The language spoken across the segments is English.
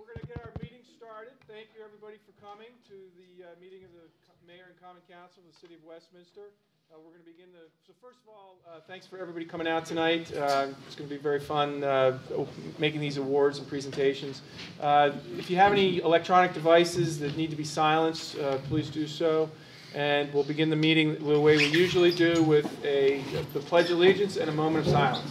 We're going to get our meeting started. Thank you, everybody, for coming to the uh, meeting of the Mayor and Common Council of the City of Westminster. Uh, We're going to begin the, so first of all, uh, thanks for everybody coming out tonight. Uh, It's going to be very fun uh, making these awards and presentations. Uh, If you have any electronic devices that need to be silenced, please do so. And we'll begin the meeting the way we usually do with a, the Pledge of Allegiance and a moment of silence.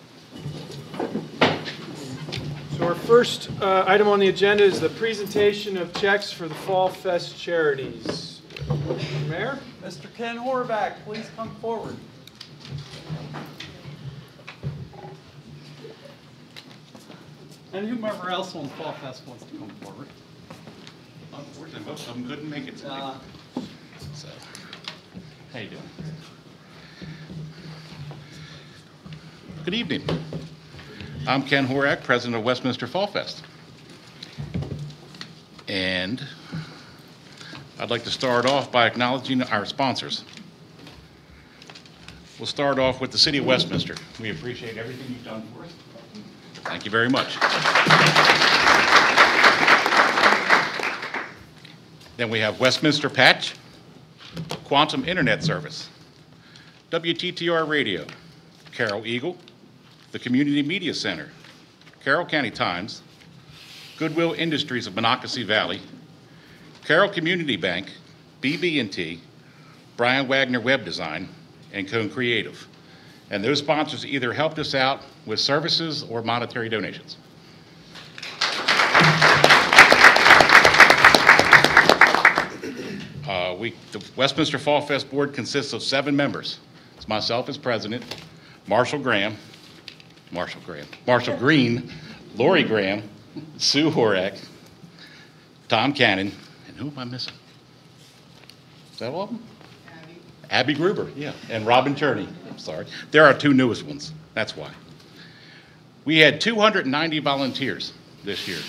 So our first uh, item on the agenda is the presentation of checks for the Fall Fest charities. Mayor? Mr. Ken Horvath, please come forward. And whomever else on Fall Fest wants to come forward. Unfortunately, most of them couldn't make it tonight. Uh, So, how you doing? Good evening. I'm Ken Horak, President of Westminster Fall Fest. And I'd like to start off by acknowledging our sponsors. We'll start off with the City of Westminster. We appreciate everything you've done for us. Thank you very much. Then we have Westminster Patch, Quantum Internet Service, WTTR Radio, Carroll Eagle, the Community Media Center, Carroll County Times, Goodwill Industries of Monocacy Valley, Carroll Community Bank, BB&T, Brian Wagner Web Design, and Cone Creative. And those sponsors either helped us out with services or monetary donations. Uh, We, the Westminster Fall Fest Board consists of seven members. It's myself as president, Marshall Graham, Marshall Graham, Marshall Green, Lori Graham, Sue Horak, Tom Cannon, and who am I missing? Is that all of them? Abby Gruber, yeah, and Robin Turney, I'm sorry. There are two newest ones, that's why. We had 290 volunteers this year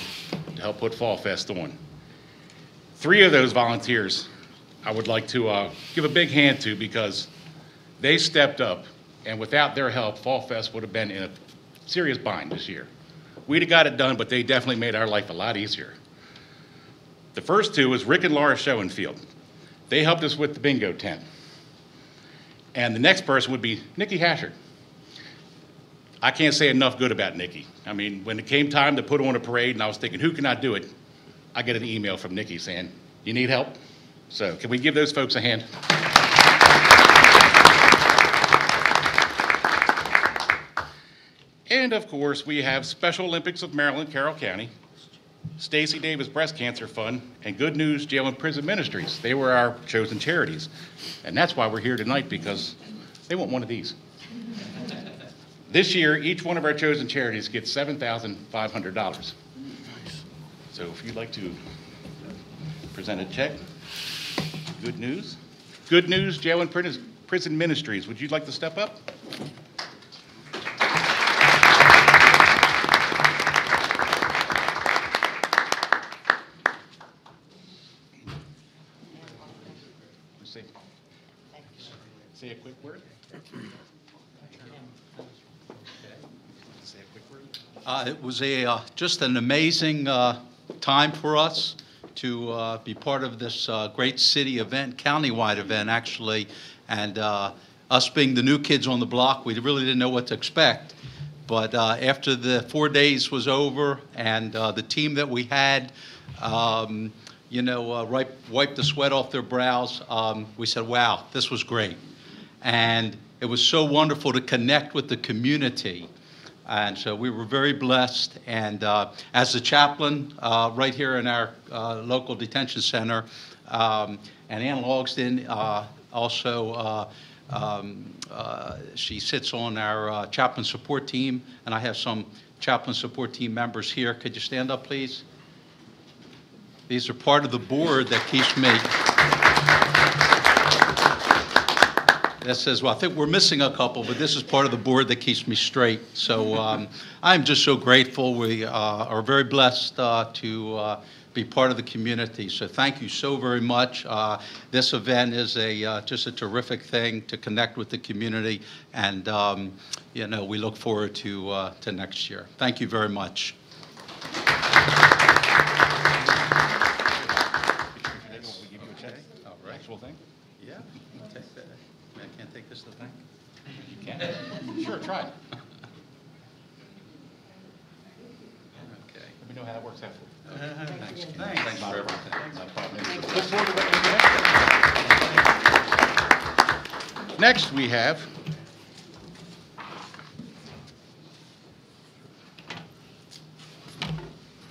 to help put Fall Fest on. Three of those volunteers I would like to uh, give a big hand to because they stepped up, and without their help, Fall Fest would have been in a serious bind this year. We'd have got it done, but they definitely made our life a lot easier. The first two was Rick and Laura Schoenfield. They helped us with the bingo tent. And the next person would be Nikki Hashard. I can't say enough good about Nikki. I mean, when it came time to put on a parade and I was thinking, who can I do it? I get an email from Nikki saying, you need help? So can we give those folks a hand? And of course, we have Special Olympics of Maryland, Carroll County, Stacy Davis Breast Cancer Fund, and Good News Jail and Prison Ministries. They were our chosen charities. And that's why we're here tonight, because they want one of these. This year, each one of our chosen charities gets $7,500. So if you'd like to present a check, good news. Good News Jail and Prison Ministries, would you like to step up? Say say a quick word. Say a quick word. It was a, uh, just an amazing uh, time for us to uh, be part of this uh, great city event, countywide event, actually. And uh, us being the new kids on the block, we really didn't know what to expect. But after the four days was over and the team that we had, um, you know, wipe- wiped the sweat off their brows, um, we said, wow, this was great. And it was so wonderful to connect with the community. And so we were very blessed. And uh, as the chaplain uh, right here in our uh, local detention center, um, and Ann Logston uh, also, uh, um, uh, she sits on our chaplain support team, and I have some chaplain support team members here. Could you stand up, please? These are part of the board that keeps me. That says, well, I think we're missing a couple, but this is part of the board that keeps me straight. So um, I'm just so grateful. We uh, are very blessed uh, to uh, be part of the community. So thank you so very much. Uh, This event is a, uh, just a terrific thing to connect with the community, and, um, you know, we look forward to, uh, to next year. Thank you very much. All right. Actual thing? Yeah, take that. I can't take this to the bank? You can? Sure, try it. Okay. Let me know how that works out. Thanks, Ken. Thanks for everything. Look forward to what we do next. We have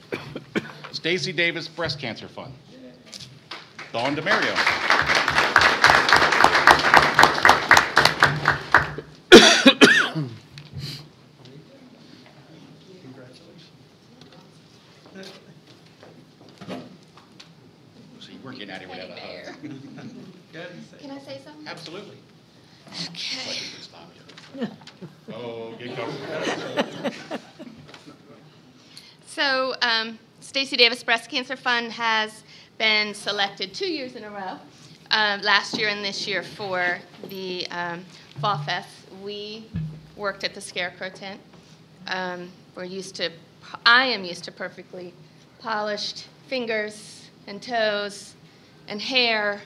Stacy Davis Breast Cancer Fund. Dawn DeMario. So you weren't getting out of here without a hug. Can I say something? Absolutely. Okay. Oh, get comfortable. So, um, Davis Breast Cancer Fund has been selected two years in a row, uh, last year and this year for the um, Fall Fest. We worked at the Scarecrow tent. Um, we're used to, I am used to perfectly polished fingers and toes and hair,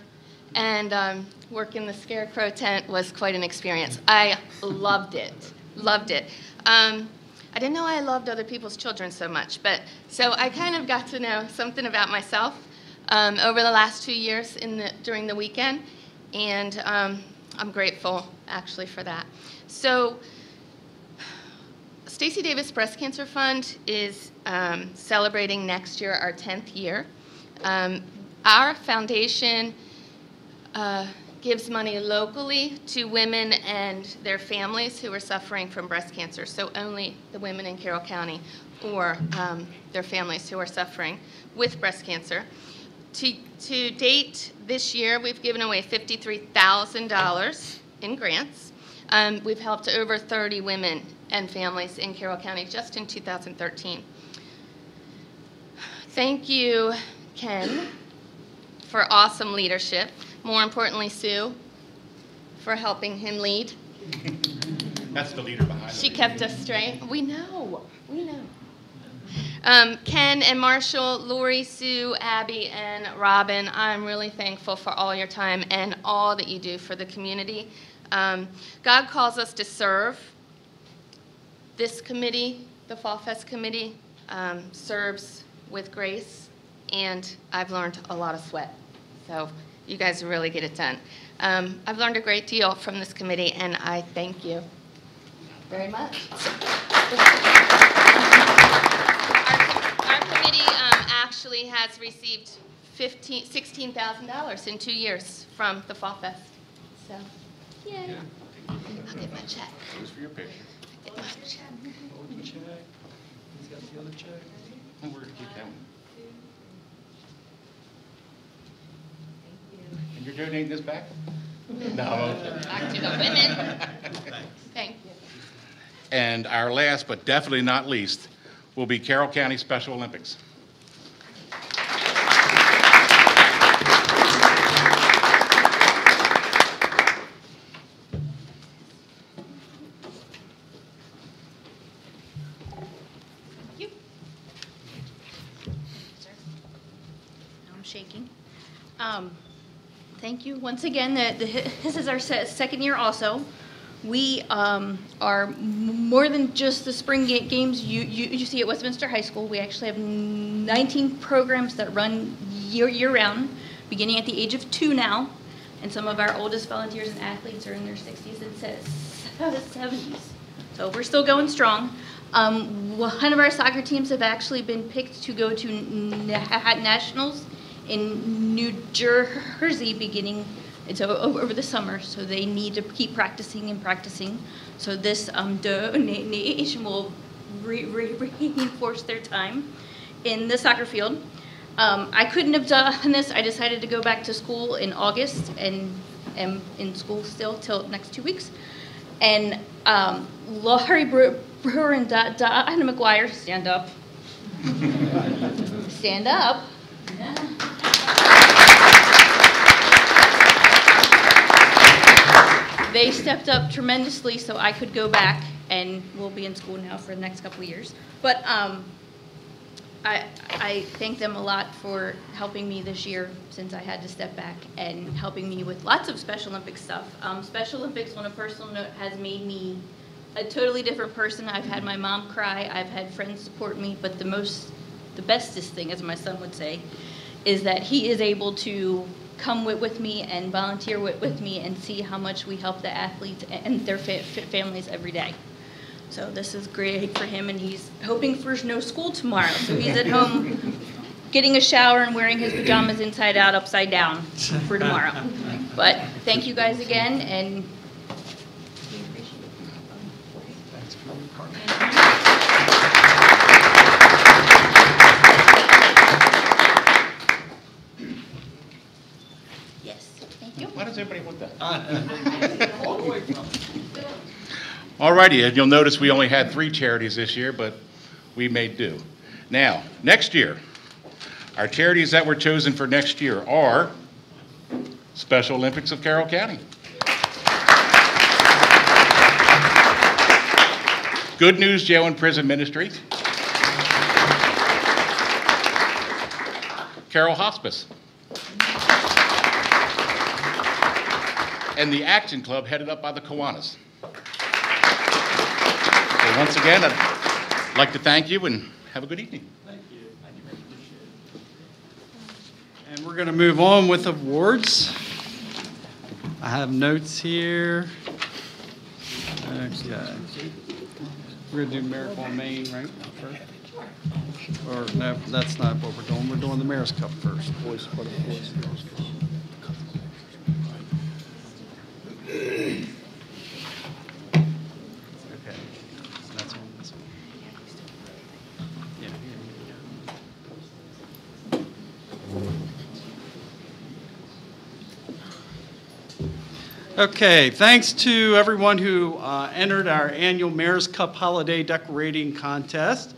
and um, work in the Scarecrow tent was quite an experience. I loved it, loved it. Um, I didn't know I loved other people's children so much, but so I kind of got to know something about myself um, over the last two years in the, during the weekend, and um, I'm grateful actually for that. So, Stacy Davis Breast Cancer Fund is um, celebrating next year our 10th year. Um, our foundation uh, gives money locally to women and their families who are suffering from breast cancer. So only the women in Carroll County or um, their families who are suffering with breast cancer. To, to date, this year, we've given away $53,000 in grants. Um, we've helped over 30 women and families in Carroll County just in 2013. Thank you, Ken, for awesome leadership. More importantly, Sue, for helping him lead. That's the leader behind it. She kept us straight. We know. We know. Um, Ken and Marshall, Lori, Sue, Abby, and Robin, I'm really thankful for all your time and all that you do for the community. Um, God calls us to serve. This committee, the Fall Fest Committee, um, serves with grace, and I've learned a lot of sweat. So you guys really get it done. Um, I've learned a great deal from this committee, and I thank you very much. Our, our committee um, actually has received fifteen, sixteen thousand dollars in two years from the Fall Fest. So, yay. I'll get my check. Thanks for your picture. Get my check. And we're gonna keep that one. And you're donating this back? No. Back to the women. Thank you. And our last, but definitely not least, will be Carroll County Special Olympics. Thank you. I'm shaking. Um, Thank you once again. This is our second year also. We um, are more than just the spring games you you you see at Westminster High School. We actually have 19 programs that run year year round, beginning at the age of two now. And some of our oldest volunteers and athletes are in their 60s and 70s. So we're still going strong. Um, one of our soccer teams have actually been picked to go to nationals in New Jersey beginning it's over the summer. So they need to keep practicing and practicing. So this um, donation will re- re- reinforce their time in the soccer field. Um, I couldn't have done this. I decided to go back to school in August and am in school still till next two weeks. And um, Laurie Brewer and Di- Diana McGuire, stand up. stand up. They stepped up tremendously so I could go back and we'll be in school now for the next couple of years. But um, I, I thank them a lot for helping me this year since I had to step back and helping me with lots of Special Olympics stuff. Um, Special Olympics, on a personal note, has made me a totally different person. I've had my mom cry, I've had friends support me, but the most, the bestest thing, as my son would say, is that he is able to come with, with me and volunteer with, with me and see how much we help the athletes and their fa- fa- families every day. So this is great for him, and he's hoping for no school tomorrow. So he's at home getting a shower and wearing his pajamas inside out, upside down for tomorrow. But thank you guys again, and we appreciate it. Yes, that? Ah. All righty, and you'll notice we only had three charities this year, but we made do. Now, next year, our charities that were chosen for next year are Special Olympics of Carroll County. Good News Jail and Prison Ministry. Carroll Hospice. And the Action Club headed up by the Kiwanis. So once again, I'd like to thank you and have a good evening. Thank you. Thank you. And we're going to move on with awards. I have notes here. Okay. Uh, we're going to do Miracle on Main, right? first? Or, no, that's not what we're doing. We're doing the Mayor's Cup first. Okay. Okay, thanks to everyone who uh, entered our annual Mayor's Cup Holiday Decorating Contest.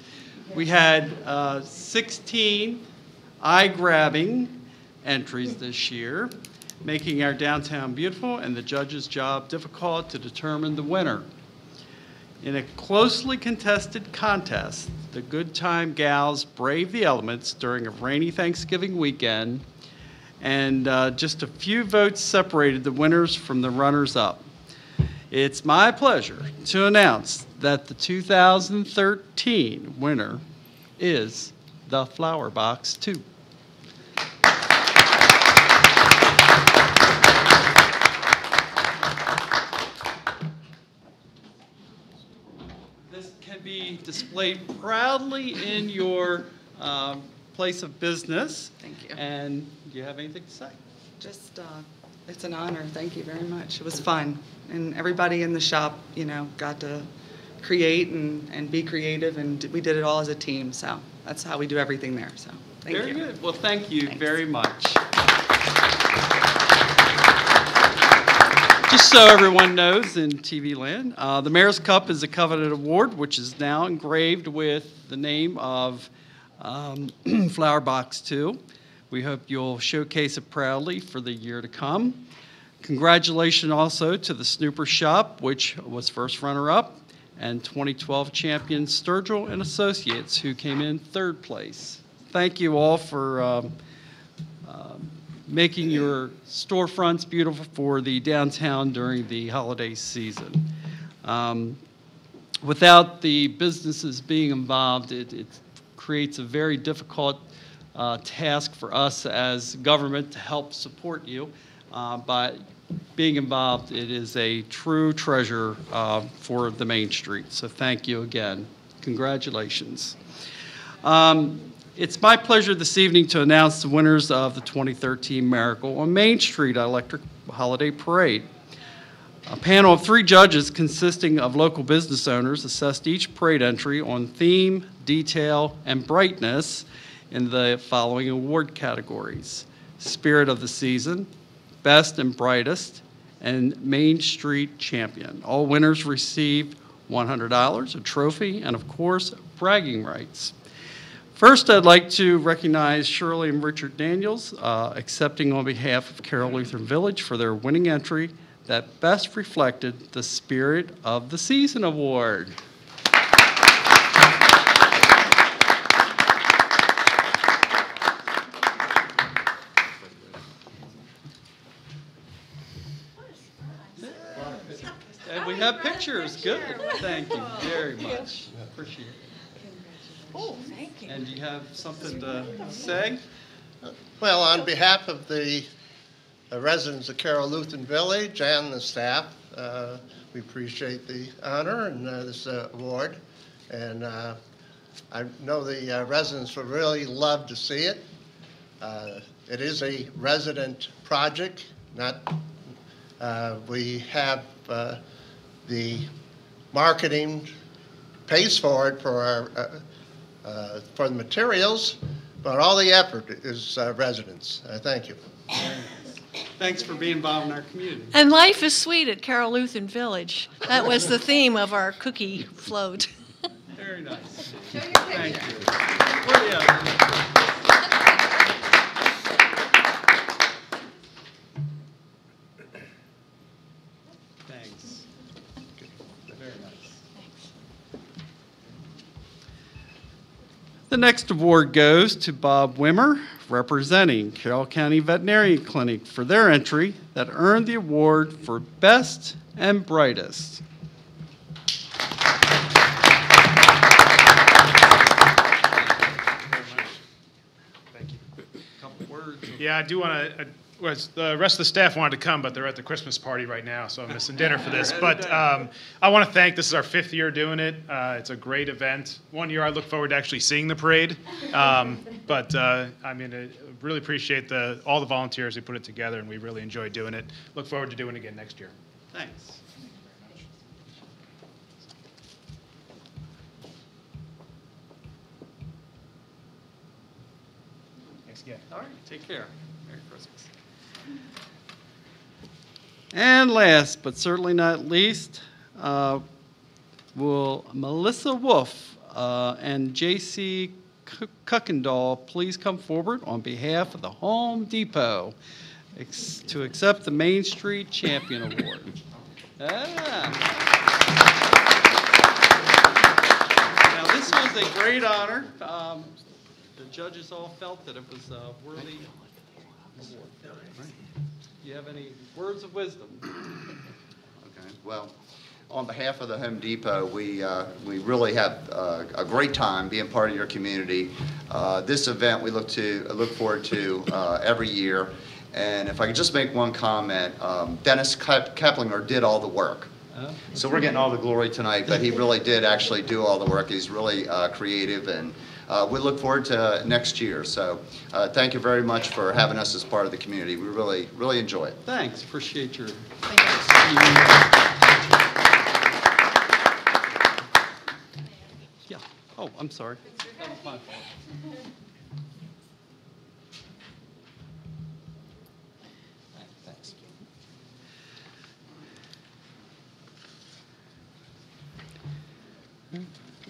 We had uh, 16 eye-grabbing entries this year, making our downtown beautiful and the judges' job difficult to determine the winner. In a closely contested contest, the Good Time Gals braved the elements during a rainy Thanksgiving weekend, and uh, just a few votes separated the winners from the runners-up. It's my pleasure to announce that the 2013 winner is the Flower Box 2. This can be displayed proudly in your um, place of business. Thank you. And do you have anything to say? Just, uh, it's an honor. Thank you very much. It was fun. And everybody in the shop, you know, got to create and, and be creative, and we did it all as a team. So that's how we do everything there. So thank Very you. Very good. Well, thank you Thanks. very much. Just so everyone knows in TV land, uh, the Mayor's Cup is a coveted award, which is now engraved with the name of um, Flower Box 2. We hope you'll showcase it proudly for the year to come. Congratulations also to the Snooper Shop, which was first runner-up, and 2012 champion Sturgill and Associates, who came in third place. Thank you all for um, um, making your storefronts beautiful for the downtown during the holiday season. Um, Without the businesses being involved, it, it creates a very difficult uh, task for us as government to help support you. Uh, But being involved, it is a true treasure uh, for the Main Street. So thank you again. Congratulations. Um, It's my pleasure this evening to announce the winners of the 2013 Miracle on Main Street Electric Holiday Parade. A panel of three judges consisting of local business owners assessed each parade entry on theme, detail, and brightness in the following award categories Spirit of the Season, Best and Brightest, and Main Street Champion. All winners received $100, a trophy, and of course, bragging rights. First, I'd like to recognize Shirley and Richard Daniels, uh, accepting on behalf of Carroll Lutheran Village for their winning entry that best reflected the Spirit of the Season Award. And we have pictures. Good. Thank you very much. Appreciate it. Oh, thank you. And you have something to say? Well, on behalf of the uh, residents of Carroll Lutheran Village and the staff, uh, we appreciate the honor and uh, this uh, award. And uh, I know the uh, residents would really love to see it. Uh, It is a resident project, not, we have the marketing pays for it for our, for the materials, but all the effort is residents. Thank you. Thanks for being involved in our community. And life is sweet at Carroll Lutheran Village. That was the theme of our cookie float. Very nice. Thank you. Where the other? Thanks. Very nice. The next award goes to Bob Wimmer, representing Carroll County Veterinary Clinic for their entry that earned the award for Best and Brightest. Thank you. Couple words. Yeah, I do want to, uh, was, the rest of the staff wanted to come, but they're at the Christmas party right now, so I'm missing dinner for this. But um, I want to thank, this is our fifth year doing it. Uh, It's a great event. One year I look forward to actually seeing the parade. Um, But uh, I mean, I really appreciate the, all the volunteers who put it together, and we really enjoy doing it. Look forward to doing it again next year. Thanks. Thanks again. All right, take care. Merry Christmas. And last, but certainly not least, uh, will Melissa Wolf uh, and J.C. Kuykendall please come forward on behalf of the Home Depot ex- to accept the Main Street Champion Award? Ah. Now, this was a great honor. Um, The judges all felt that it was a worthy award. Do you have any words of wisdom? Okay, well, on behalf of the Home Depot, we, uh, we really have uh, a great time being part of your community. Uh, This event, we look to, look forward to uh, every year. And if I could just make one comment, um, Dennis Keplinger did all the work. Uh, So we're getting all the glory tonight, but he really did actually do all the work. He's really uh, creative, and uh, we look forward to next year. So uh, thank you very much for having us as part of the community. We really, really enjoy it. Thanks, appreciate your. Yeah, oh, I'm sorry. That was my fault. Thanks.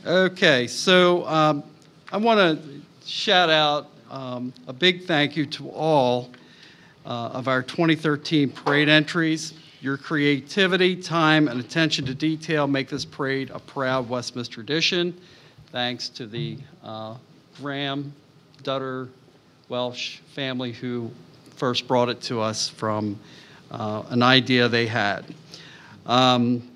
Okay, so um, I want to shout out um, a big thank you to all uh, of our 2013 parade entries. Your creativity, time, and attention to detail make this parade a proud Westminster tradition. Thanks to the uh, Graham, Dutter, Welsh family who first brought it to us from uh, an idea they had. Um,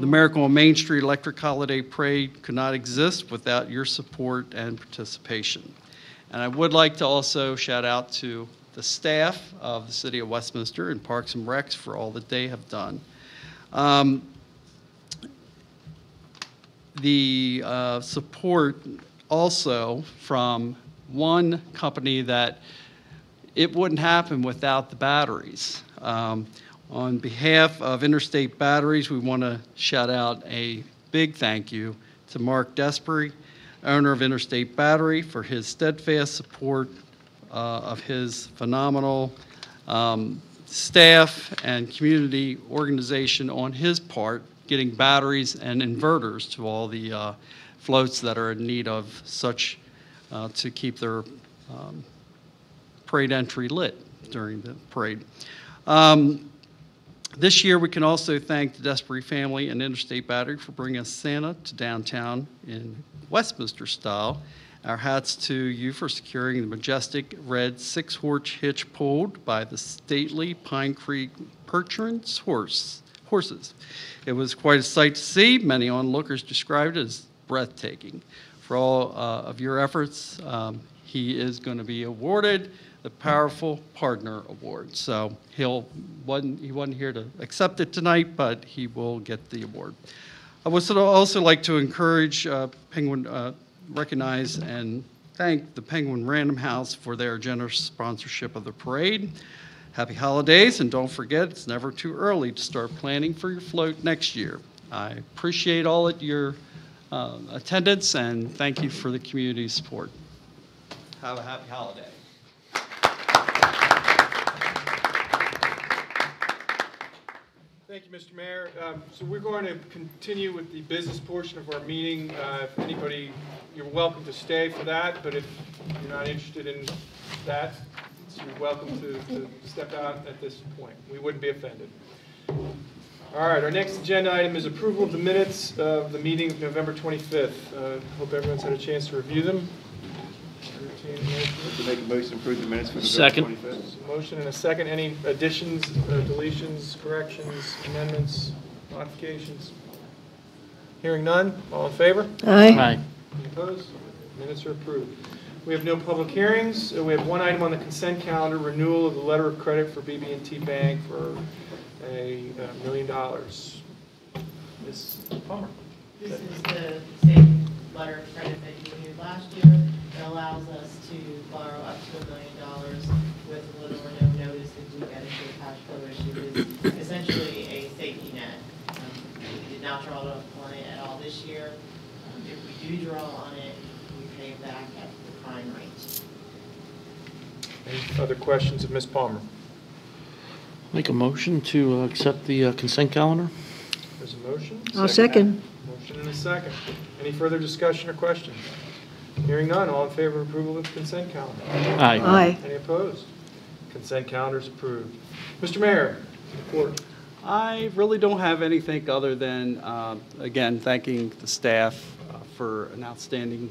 the Miracle on Main Street Electric Holiday Parade could not exist without your support and participation. And I would like to also shout out to the staff of the City of Westminster and Parks and Recs for all that they have done. Um, The uh, support also from one company that it wouldn't happen without the batteries. Um, On behalf of Interstate Batteries, we want to shout out a big thank you to Mark Despery, owner of Interstate Battery, for his steadfast support uh, of his phenomenal um, staff and community organization on his part, getting batteries and inverters to all the uh, floats that are in need of such, uh, to keep their um, parade entry lit during the parade. Um, This year, we can also thank the Despery family and Interstate Battery for bringing us Santa to downtown in Westminster style. Our hats to you for securing the majestic red six-horse hitch pulled by the stately Pine Creek Percherons horse, horses. It was quite a sight to see. Many onlookers described it as breathtaking. For all uh, of your efforts, um, he is going to be awarded the Powerful Partner Award. So he'll, wasn't, he wasn't here to accept it tonight, but he will get the award. I would also like to encourage uh, Penguin, uh, recognize and thank the Penguin Random House for their generous sponsorship of the parade. Happy holidays, and don't forget, it's never too early to start planning for your float next year. I appreciate all of your uh, attendance, and thank you for the community support. Have a happy holiday. Thank you, Mr. Mayor. Um, So we're going to continue with the business portion of our meeting. Uh, If anybody, you're welcome to stay for that, but if you're not interested in that, you're welcome to to step out at this point. We wouldn't be offended. All right, our next agenda item is approval of the minutes of the meeting of November 25th. Uh, Hope everyone's had a chance to review them. Entertain a motion. To make a motion to approve the minutes for Second. November 25th. Motion and a second. Any additions, uh, deletions, corrections, amendments, modifications? Hearing none. All in favor? Aye. Aye. Any opposed? Minutes are approved. We have no public hearings. Uh, We have one item on the consent calendar, renewal of the letter of credit for BB&T Bank for a uh, million dollars. Ms. Palmer? This is the same letter of credit that you renewed last year. It allows us to borrow up to a million dollars with little or no notice if we get into a cash flow issue. It's essentially a safety net. Um, We did not draw on it at all this year. Um, If we do draw on it, we pay it back at the prime rate. Any other questions of Ms. Palmer? Make a motion to uh, accept the uh, consent calendar? There's a motion? I'll second. Motion and a second. Any further discussion or questions? Hearing none, all in favor of approval of the consent calendar? Aye. Aye. Any opposed? Consent calendar is approved. Mr. Mayor, report. I really don't have anything other than, uh, again, thanking the staff uh, for an outstanding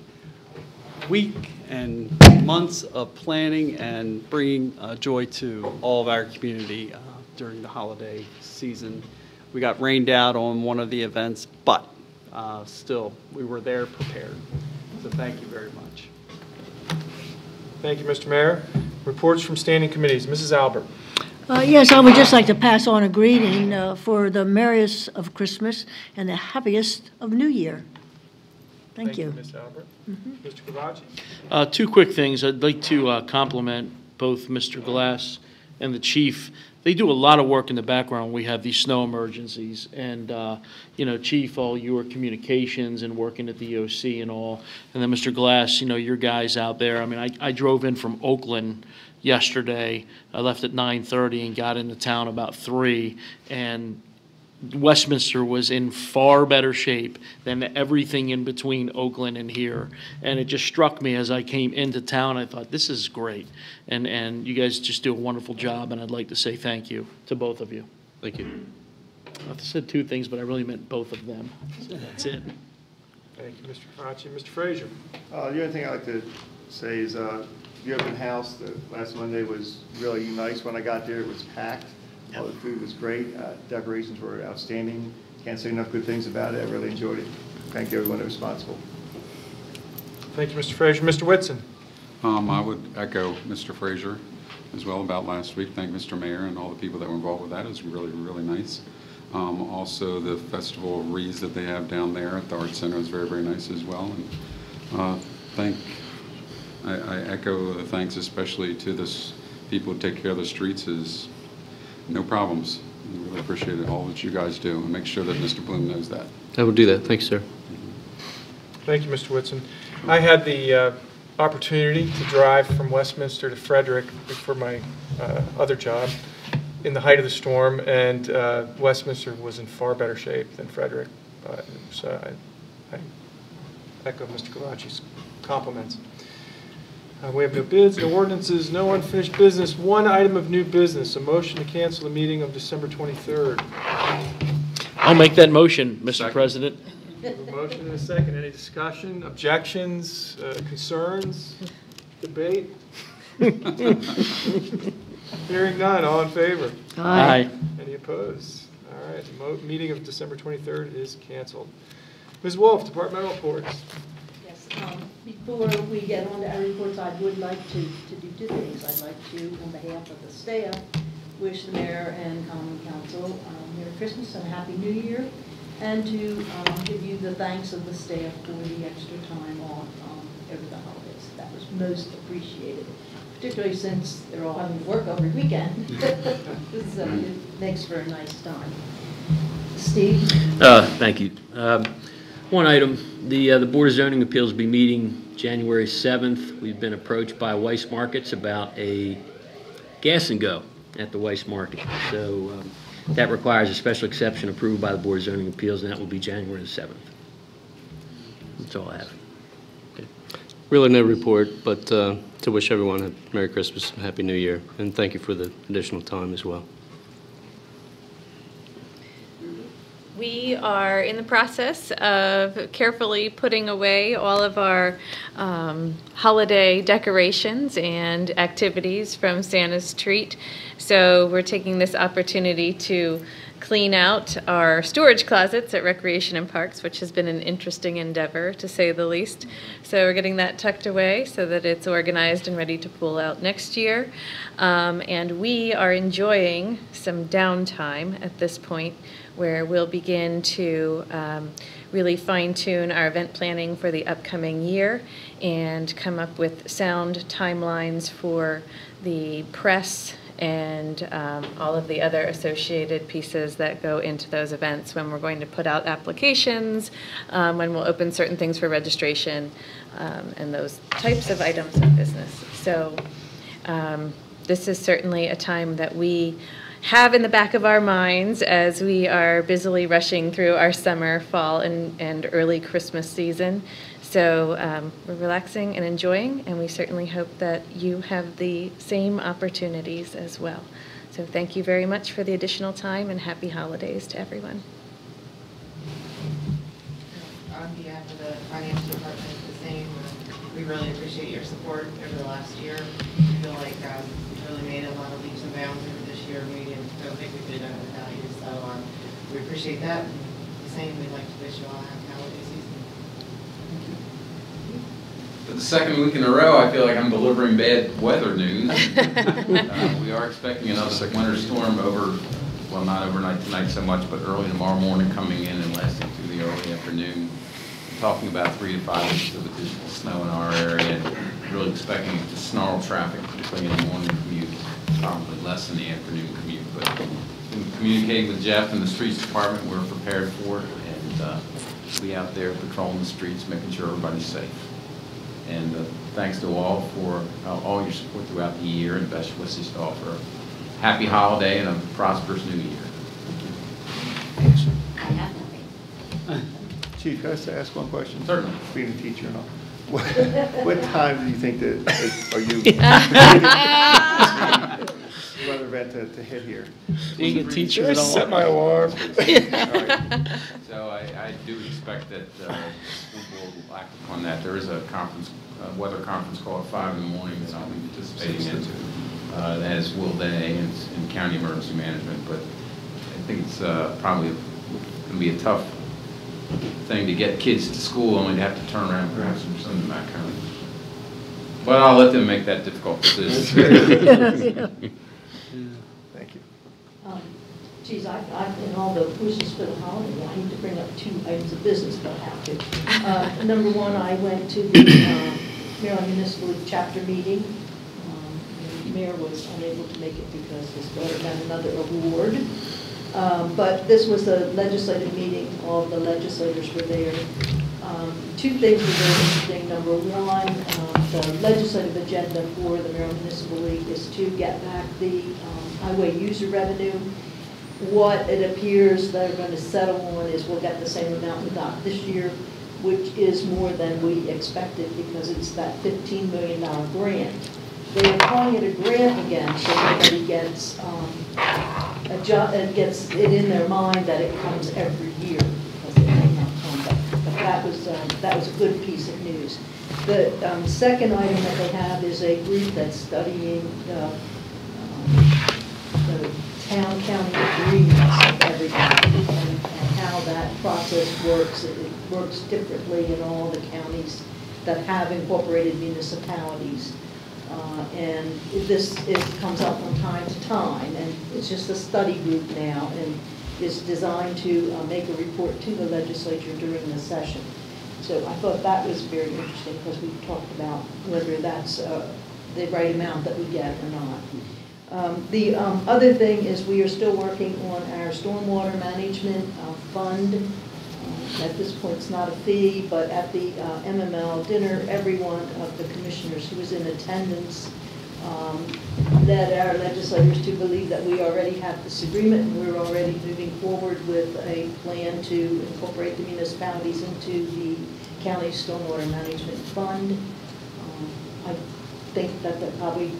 week and months of planning and bringing uh, joy to all of our community uh, during the holiday season. We got rained out on one of the events, but uh, still, we were there prepared. So thank you very much. Thank you, Mr. Mayor. Reports from standing committees. Mrs. Albert. Uh, Yes, I would just like to pass on a greeting uh, for the merriest of Christmas and the happiest of New Year. Thank you. Ms. Albert. Mr. Chiavacci. Uh, Two quick things. I'd like to uh, compliment both Mr. Glass and the chief. They do a lot of work in the background. We have these snow emergencies. And, uh, you know, Chief, all your communications and working at the EOC and all. And then Mr. Glass, you know, your guys out there. I mean, I I drove in from Oakland yesterday. I left at 9:30 and got into town about 3. And Westminster was in far better shape than everything in between Oakland and here. And it just struck me as I came into town, I thought, this is great. And, and you guys just do a wonderful job, and I'd like to say thank you to both of you. Thank you. I said two things, but I really meant both of them. So that's it. Thank you, Mr. Chiavacci. Mr. Frazier. Uh, The only thing I'd like to say is uh, the open house, the last Monday was really nice. When I got there, it was packed. All the food was great. Uh, Decorations were outstanding. Can't say enough good things about it. I really enjoyed it. Thank you, everyone that was responsible. Thank you, Mr. Frazier. Mr. Whitson. Um, I would echo Mr. Frazier as well about last week. Thank Mr. Mayor and all the people that were involved with that. It was really, really nice. Um, also, the Festival of Wreaths that they have down there at the Art Center is very, very nice as well. And uh, thank, I, I echo the thanks especially to this people who take care of the streets is no problems. We really appreciate it, all that you guys do, and make sure that Mr. Bloom knows that. I will do that. Thanks, sir. Thank you, Mr. Whitson. I had the uh, opportunity to drive from Westminster to Frederick for my uh, other job in the height of the storm, and uh, Westminster was in far better shape than Frederick. Uh, it uh, I I echo Mr. Galachi's compliments. Uh, We have no bids, no ordinances, no unfinished business. One item of new business, a motion to cancel the meeting of December 23rd. I'll make that motion, Mr. President. A motion and a second. Any discussion, objections, uh, concerns, debate? Hearing none, all in favor? Aye. Any opposed? All right, the mo- meeting of December 23rd is canceled. Ms. Wolf, departmental reports. Before we get on to our reports, I would like to, to do two things. I'd like to, on behalf of the staff, wish the mayor and common council um, Merry Christmas and a Happy New Year, and to um, give you the thanks of the staff for the extra time on um, over the holidays. That was most appreciated, particularly since they're all having to work every weekend. So it makes for a nice time. Steve? Uh, Thank you. Um, One item, the, uh, the Board of Zoning Appeals will be meeting January 7th. We've been approached by Weis Markets about a gas and go at the Weis Market. So um, that requires a special exception approved by the Board of Zoning Appeals, and that will be January the 7th. That's all I have. Really no report, but uh, to wish everyone a Merry Christmas and Happy New Year, and thank you for the additional time as well. We are in the process of carefully putting away all of our um, holiday decorations and activities from Santa's Treat. So we're taking this opportunity to clean out our storage closets at Recreation and Parks, which has been an interesting endeavor to say the least. So we're getting that tucked away so that it's organized and ready to pull out next year. Um, and we are enjoying some downtime at this point where we'll begin to um, really fine tune our event planning for the upcoming year and come up with sound timelines for the press and um, all of the other associated pieces that go into those events when we're going to put out applications, um, when we'll open certain things for registration, um, and those types of items of business. So um, this is certainly a time that we have in the back of our minds as we are busily rushing through our summer, fall, and, and early Christmas season. So um, we're relaxing and enjoying, and we certainly hope that you have the same opportunities as well. So thank you very much for the additional time, and happy holidays to everyone. On behalf of the finance department, the same, we really appreciate your support over the last year. We feel like um, we really made a lot of leaps and bounds year. We didn't, don't think we could have done it without you, so um, we appreciate that. And the same, we'd like to wish you all a happy holiday season. For the second week in a row, I feel like I'm delivering bad weather news. Uh, We are expecting another winter storm over, well, not overnight tonight so much, but early tomorrow morning coming in and lasting through the early afternoon. Talking about three to five inches of additional snow in our area, and really expecting it to snarl traffic, particularly in the morning commute, probably less in the afternoon commute. But in communicating with Jeff and the streets department, we're prepared for it, and uh, be out there patrolling the streets, making sure everybody's safe. And uh, thanks to all for uh, all your support throughout the year and best wishes to all for a happy holiday and a prosperous new year. Chief, can I just ask one question? Certainly. Being a teacher and all. What, what time do you think that, are you? Weather event to, to hit here? Being a teacher and all. Set my alarm. So I, I do expect that uh, school board will act upon that. There is a conference, uh, weather conference call at five in the morning that I'll be participating in, uh, as will they and and county emergency management. But I think it's uh, probably going to be a tough thing to get kids to school, only to have to turn around and grab some, send them back home. But I'll let them make that difficult decision. Geez, I, I, in all the wishes for the holiday, I need to bring up two items of business, but I have to. Uh, Number one, I went to the um, Maryland Municipal chapter meeting. Um, The mayor was unable to make it because his daughter got another award. Um, But this was a legislative meeting, all the legislators were there. um, two things that are interesting. Number one, um, the legislative agenda for the Maryland Municipal League is to get back the um, highway user revenue. What it appears they're going to settle on is we'll get the same amount we got this year, which is more than we expected because it's that $15 million grant. They are calling it a grant again, so everybody gets, um, adju- it gets it in their mind that it comes every year, come, but, but that was, um, that was a good piece of news. The, um, second item that they have is a group that's studying, uh, the town county agreements of everybody and, and how that process works. It it works differently in all the counties that have incorporated municipalities. Uh, And this, it comes up from time to time, and it's just a study group now, and is designed to uh, make a report to the legislature during the session. So I thought that was very interesting, because we talked about whether that's uh, the right amount that we get or not. Um, The um, other thing is we are still working on our stormwater management uh, fund. Uh, At this point, it's not a fee, but at the uh, MML dinner, everyone of the commissioners who was in attendance um, led our legislators to believe that we already have this agreement, and we're already moving forward with a plan to incorporate the municipalities into the county stormwater management fund. Um, I think that that probably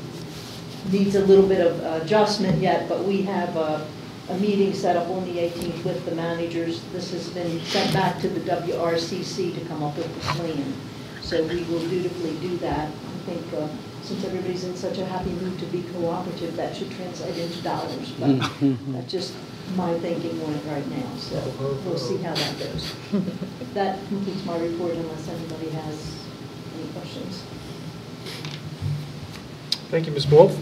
needs a little bit of adjustment yet, but we have a, a meeting set up on the 18th with the managers. This has been sent back to the WRCC to come up with the plan. So we will dutifully do that. I think uh, since everybody's in such a happy mood to be cooperative, that should translate into dollars. But that's just my thinking on it right now, so we'll see how that goes. That completes my report unless anybody has any questions. Thank you, Ms. Wolf.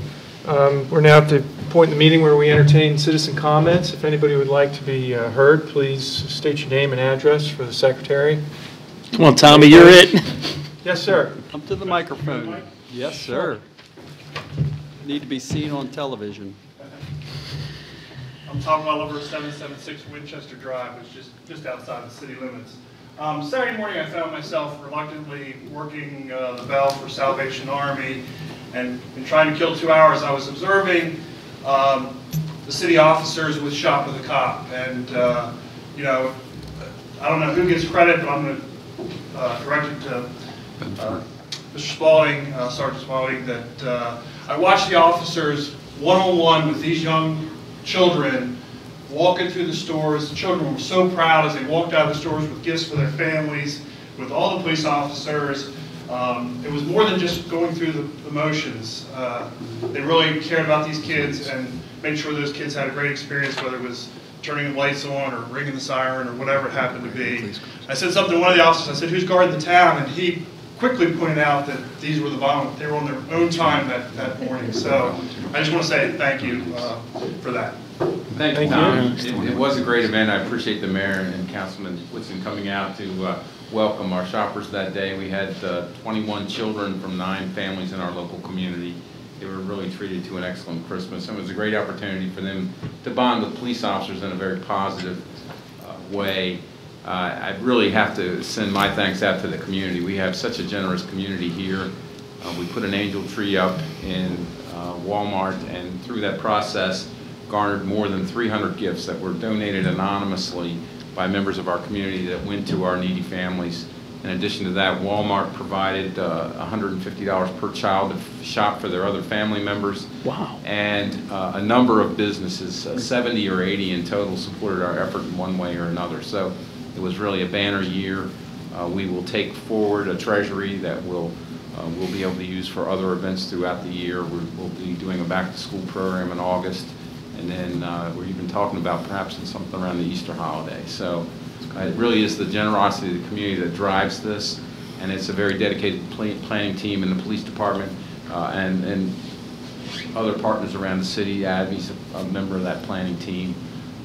Um, We're now at the point in the meeting where we entertain citizen comments. If anybody would like to be uh, heard, please state your name and address for the secretary. Come on, Tommy, you're it. Yes, sir. Come to the microphone. Yes, sir. Need to be seen on television. I'm Tom Welliver, 776 Winchester Drive, which is just, just outside the city limits. Um, Saturday morning, I found myself reluctantly working uh, the bell for Salvation Army, and in trying to kill two hours, I was observing um, the city officers with Shop with a Cop, and, uh, you know, I don't know who gets credit, but I'm going to uh, direct it to uh, Mr. Spaulding, uh, Sergeant Spaulding, that uh, I watched the officers one-on-one with these young children walking through the stores. The children were so proud as they walked out of the stores with gifts for their families, with all the police officers. Um, It was more than just going through the the motions. Uh, They really cared about these kids and made sure those kids had a great experience, whether it was turning the lights on or ringing the siren or whatever it happened to be. I said something to one of the officers, I said, who's guarding the town? And he quickly pointed out that these were the volun, they were on their own time that, that morning. So I just want to say thank you uh, for that. Thank Thank you, you. Tom. It it was a great event. I appreciate the mayor and Councilman Whitson coming out to uh, welcome our shoppers that day. We had uh, 21 children from nine families in our local community. They were really treated to an excellent Christmas. And it was a great opportunity for them to bond with police officers in a very positive uh, way. Uh, I really have to send my thanks out to the community. We have such a generous community here. Uh, We put an angel tree up in uh, Walmart, and through that process, garnered more than 300 gifts that were donated anonymously by members of our community that went to our needy families. In addition to that, Walmart provided uh, $150 per child to shop for their other family members. Wow. And uh, a number of businesses, uh, 70 or 80 in total, supported our effort in one way or another. So it was really a banner year. Uh, We will take forward a treasury that will, uh, we'll be able to use for other events throughout the year. We- We'll be doing a back-to-school program in August, and then uh, we're even talking about perhaps something around the Easter holiday. So uh, it really is the generosity of the community that drives this, and it's a very dedicated pla- planning team in the police department uh, and and other partners around the city. Abby's a- a member of that planning team.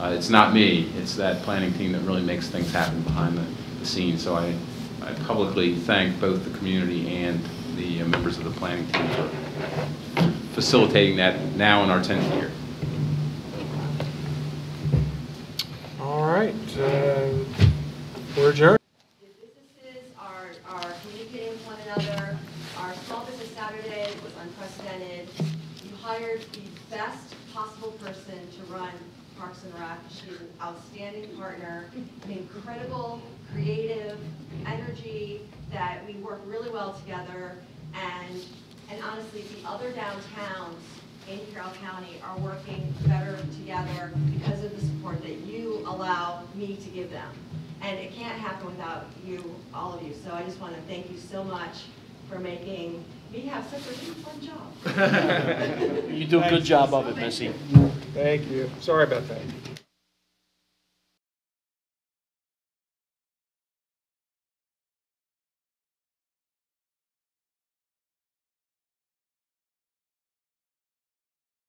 Uh, It's not me, it's that planning team that really makes things happen behind the the scenes. So I I publicly thank both the community and the uh, members of the planning team for facilitating that now in our 10th year. uh, we're adjourned. Businesses are, are communicating with one another. Our small business Saturday was unprecedented. You hired the best possible person to run Parks and Rec. She's an outstanding partner, an incredible, creative energy that we work really well together. And, and honestly, the other downtowns in Carroll County are working better together because of the support that you allow me to give them. And it can't happen without you, all of you. So I just want to thank you so much for making me have such a fun job. You do a good job of it, Missy. Thank you. Sorry about that.